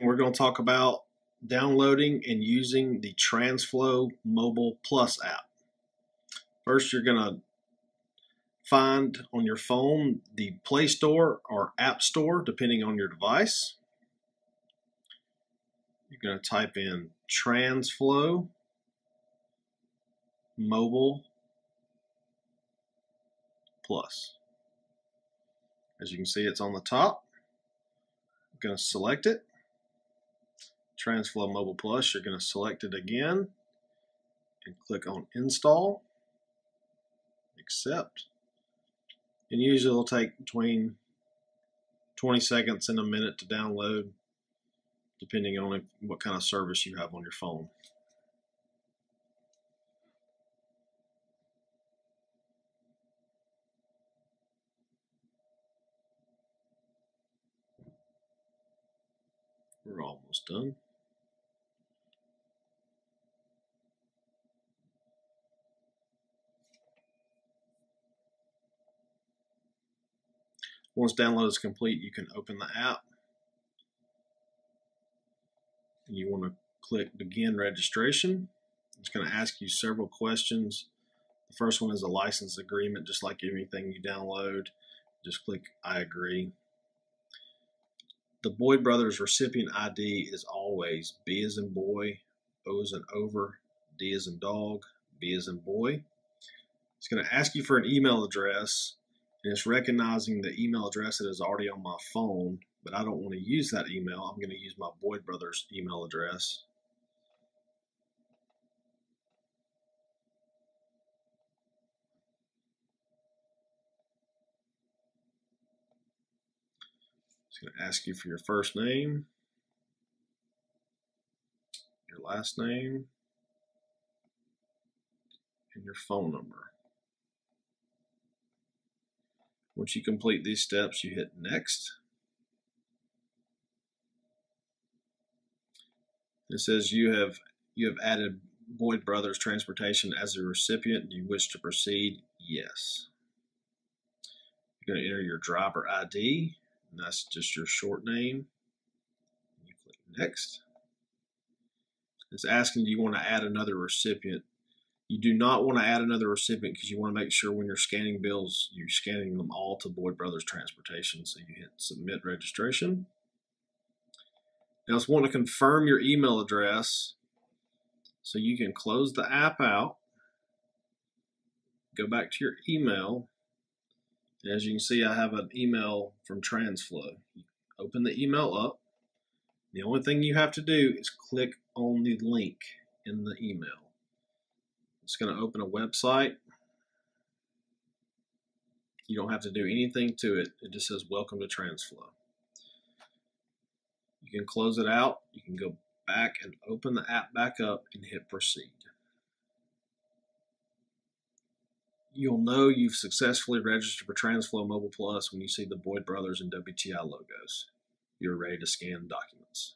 We're going to talk about downloading and using the TRANSFLO Mobile Plus app. First, you're going to find on your phone the Play Store or App Store, depending on your device. You're going to type in TRANSFLO Mobile Plus. As you can see, it's on the top. I'm going to select it. TRANSFLO Mobile Plus, you're going to select it again and click on Install, Accept. And usually it'll take between 20 seconds and a minute to download, depending on what kind of service you have on your phone. We're almost done. Once download is complete, you can open the app. And you want to click Begin Registration. It's going to ask you several questions. The first one is a license agreement, just like anything you download. Just click I agree. The Boyd Brothers recipient ID is always B as in boy, O as in over, D as in dog, B as in boy. It's going to ask you for an email address and it's recognizing the email address that is already on my phone, but I don't want to use that email. I'm going to use my Boyd Brothers email address. It's going to ask you for your first name, your last name, and your phone number. Once you complete these steps, you hit next. It says you have you have added Boyd Brothers Transportation as a recipient. Do you wish to proceed? Yes. You're going to enter your driver ID, and that's just your short name. You click next. It's asking, do you want to add another recipient you do not want to add another recipient because you want to make sure when you're scanning bills, you're scanning them all to Boyd Brothers Transportation. So you hit submit registration. Now it's want to confirm your email address so you can close the app out, go back to your email. As you can see, I have an email from TRANSFLO. Open the email up. The only thing you have to do is click on the link in the email. It's going to open a website. You don't have to do anything to it. It just says welcome to TRANSFLO. You can close it out. You can go back and open the app back up and hit proceed. You'll know you've successfully registered for TRANSFLO Mobile Plus when you see the Boyd Brothers and WTI logos. You're ready to scan documents.